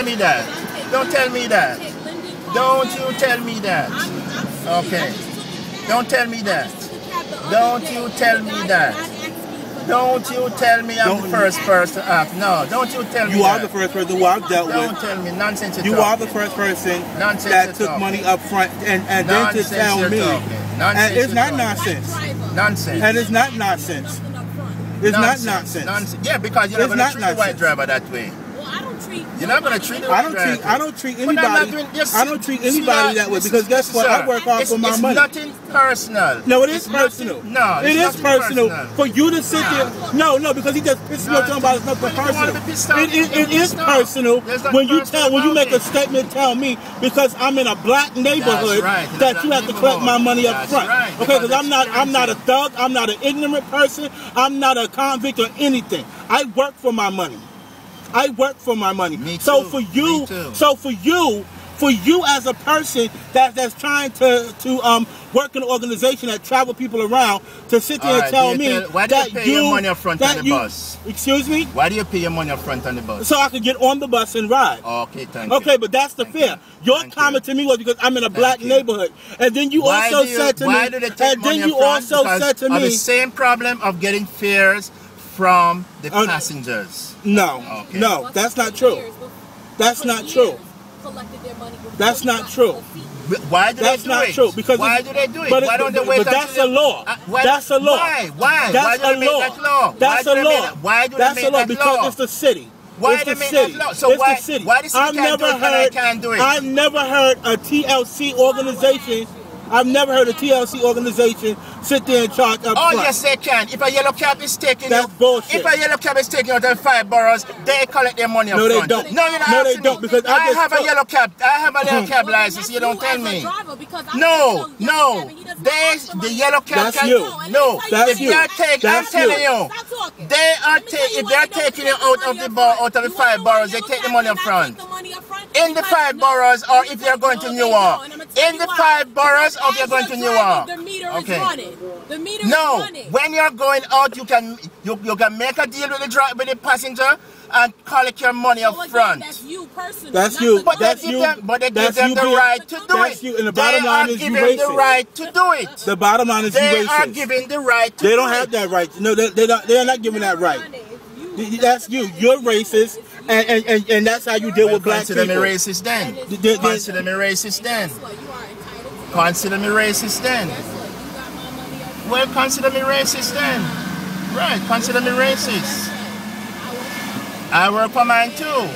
tell me that. Don't tell me that. Don't you tell me that. Okay. Don't tell me that. Don't you tell me that. Don't you tell me I'm the first person to act. No, don't you tell me You are the first person who I've dealt with. Don't tell me nonsense. You are the first person that took money up front and, and then to tell me. And Nonsense it's not nonsense. Nonsense. And it's not nonsense. It's not nonsense. Nonsense. Yeah, because you're not going not to treat the white driver that way. Well, I don't treat. You're not going to treat the I don't treat I don't treat But I'm not anybody doing this. I don't treat See anybody that way because is- guess what? sir, I work hard it's, for my it's money. nothing personal. No, it is It's nothing- personal. no, it it's personal. personal. for you to sit there. No, no, because he just pissed me off talking about it's nothing Well, you don't wanna personal. be pissed off, It, it, don't it be is pissed off. personal when you tell when you about make a statement. Tell me because I'm in a black neighborhood right, that you have to collect my money up front. right, okay, because because I'm not I'm not a thug. I'm not an ignorant person. I'm not a convict or anything. I work for my money. I work for my money. Me too. so for you, Me too. so for you, for you as a person that that's trying to to um work in an organization that travel people around to sit there All and tell me tell- why do you that pay you your money up front on the you- bus? Excuse me. Why do you pay your money up front on the bus? So I could get on the bus and ride. Okay, thank Okay, you. Okay, but that's the Thank fear. you. Your Thank comment to me was because I'm in a black you. neighborhood, and then you Why also you- said to me, do they take and then you also said to me, the same problem of getting fares from the Uh, passengers. no, Okay. no, that's not true. That's not true. That's not true. Why do That's they do not it? true because why do they do it? But, why don't they wait but that's a law. Uh, why- that's a law. Why? Why? That's why do they a make law. that law? That's why a law. Make that, why do that's they a law that because law? it's the city. Why it's the city. that law? So it's why- the city. why the city I've never do it I heard, can't do it? I've never heard a TLC organization. I've never heard a TLC organization sit there and charge up Oh front. yes, they can. If a yellow cab is taking That's you, bullshit. if a yellow cab is taking out of five boroughs, they collect their money up No, they front. don't. No, you're not No, they asking don't, me. because I just have a yellow cab. I have a yellow cab license. You don't tell me. No, no. They, the yellow cab That's can. you. No, That's if you. they are taking, I'm telling you. you, they are taking. If they are taking you out of the bar, out of the five boroughs, they take the money up front. In the five boroughs, or if they're going to Newark. In the five boroughs, or if they're going to Newark. The meter Okay. is running. The meter No, is running. when you're going out, you can you, you can make a deal with the driver, with the passenger and collect your money up So again, front. That's you personally. That's you. But they That's give you. them, but they give them the being- right to do that's it. you. And the they bottom line are is you giving the right to do it. The bottom line is They you are racist. giving the right to They do don't it. have that right. No, they, they don't. They are not giving that right. That's you. You're racist, and and, and, and that's how you deal Well, with black consider people. me racist then. They- they- Consider me racist then. Guess what? You are entitled to Consider me racist then. Guess what? You got my money up front. Well, consider me racist then. Right, consider me racist. I work for mine too.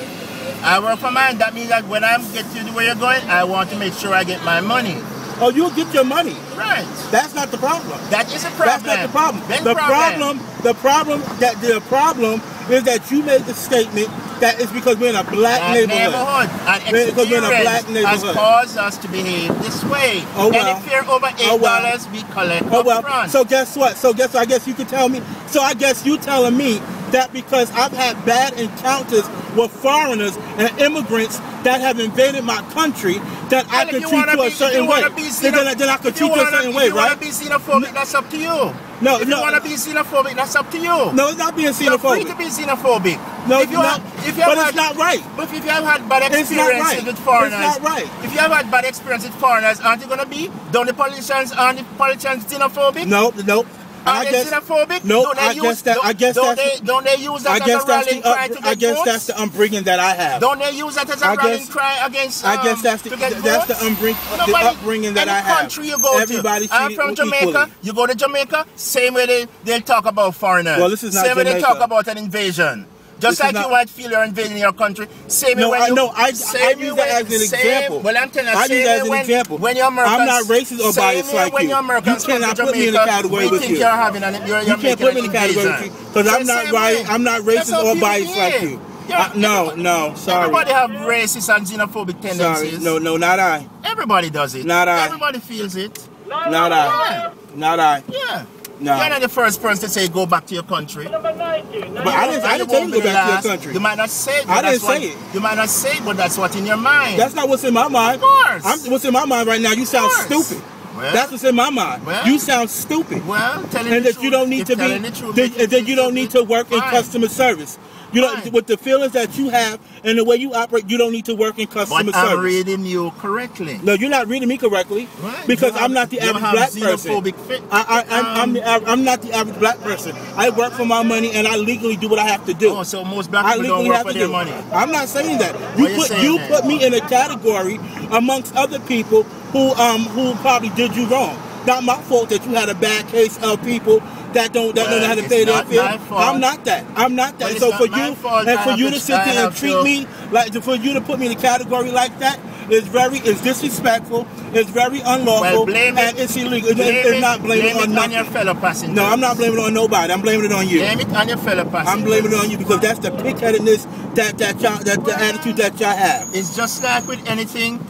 I work for mine. That means that when I get to where you're going, I want to make sure I get my money. Oh, you'll get your money. Right. That's not the problem. That is a problem. That's not the problem. That's the problem, the problem that the problem is that you made the statement that it's because we're in a black Black neighborhood. neighborhood and Because we're in a black experience has neighborhood. caused us to behave this way. Oh, well. Any fare over eight Oh, well. dollars, we collect Oh well. front. So guess what? So guess what? I guess you could tell me. So I guess you telling me that because I've had bad encounters with foreigners and immigrants that have invaded my country, that I Well, if can treat you a if certain you way. be Then, then, I could if you treat you a certain if way, you wanna be xenophobic, that's up to you. No, if no. you want to be xenophobic, that's up to you. No, it's not being xenophobic. You're free to be xenophobic. No, if you no, have, if you but have it's had, not right. But if you have had bad experiences right. with foreigners, It's not right. If you have had bad experiences with foreigners, aren't you gonna be? Don't the politicians aren't the politicians xenophobic? No, no. Are I they guess. xenophobic? No, they I use, guess that- I guess don't that's- they, don't they use that I guess as a that's rallying the. cry Up, to get I guess votes? that's the upbringing that I have. Don't they use that as a I rallying guess- cry against? I guess um, that's the that's the, umbring, the upbringing that I have. country you go Everybody to. I'm from Jamaica. equally. You go to Jamaica, same way they, they'll talk about foreigners. Well, this is not Same way they talk about an invasion. Just This like not- you feel you're invading your country. Same No, way I you, know. I, I same use that as an same- example. Well, I'm telling you, I use that as an when, example. When you're Americans, I'm not racist or biased like when you. You're Americans You cannot put me in a Jamaica, category with you. You're having an, you're, you're You can't put me in a category invasion. because I'm The not right. I'm not racist or biased like you. Uh, no, no, sorry. Everybody have racist and xenophobic Sorry, tendencies. no, no, not I, Everybody does it. Not I. Everybody feels it. not I, not I. Yeah. No. You're not the first person to say go back to your country. But I didn't, I didn't tell you to go back to your country. You might not say it. I didn't that's what- say it. You might not say it, but that's what's in your mind. That's not what's in my mind. Of course. I'm, what's in my mind right now, you sound course. stupid. Well- That's what's in my mind. Well- you sound stupid. well, telling and the that you don't need to be, telling the truth that, makes you that you feel don't need to stupid, work in customer service. You don't with the feelings that you have and the way you operate. You don't need to work in customer But I'm service. reading you correctly. no, you're not reading me correctly Right. because You I'm not the average black person. xenophobic fit- I, I, I'm, I'm, um, the, I'm not the average black person. I work for my money and I legally do what I have to do. Oh, so most black I people don't legally work have for to their do. money. I'm not saying that. You What put saying you then? put me in a category amongst other people who um who probably did you wrong. Not my fault that you had a bad case of people that don't that don't know how to pay their not fee. my fault. I'm not that. I'm not that. So not for you fault. and for you to- sit there and treat to- me like for you to put me in a category like that is very is disrespectful. It's very unlawful Well, and it. it's illegal. It's, it's not blaming blame on it on your fellow passengers. No, I'm not blaming it on nobody. I'm blaming it on you. Blame it on your fellow passengers. I'm blaming it on you because that's the pig-headedness that that y'all, that the attitude that y'all have. It's just like with anything.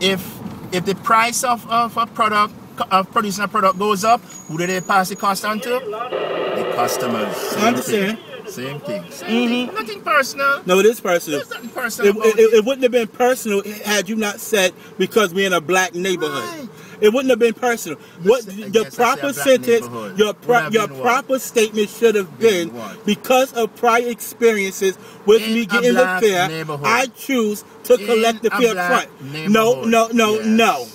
If if the price of, of a product of uh, producing a product goes up, who do they pass the cost on to? The customers. Same I understand. Thing. Same thing. Same thing. Mm-hmm. Nothing personal. No, it is personal. There's nothing personal It, it, it, wouldn't have been personal had you not said because we're in a black neighborhood. Right. It wouldn't have been personal. What your guess I said proper sentence, your pro, your been what? proper statement should have Been because of prior experiences with In me getting the fare. I choose to In collect the fee front. No, no, no, Yes. no,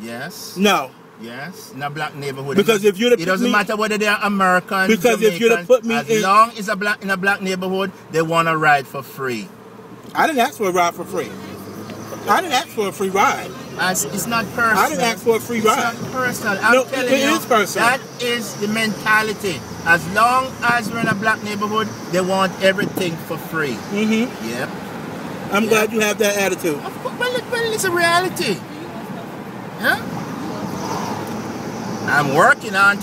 Yes. no. Yes, in a black neighborhood. Because if have it doesn't me- matter whether they're American, Because if you'd have put me as in- long as a black in a black neighborhood, they want to ride for free. I didn't ask for a ride for free. I didn't ask for a free ride. As it's not personal. I didn't ask for a free it's ride. not personal. I'm No, telling it you, is personal. That is the mentality. As long as we're in a black neighborhood, they want everything for free. Mm-hmm. Yep. I'm Yeah. glad you have that attitude. Well, well, it's a reality. Huh? I'm working on time.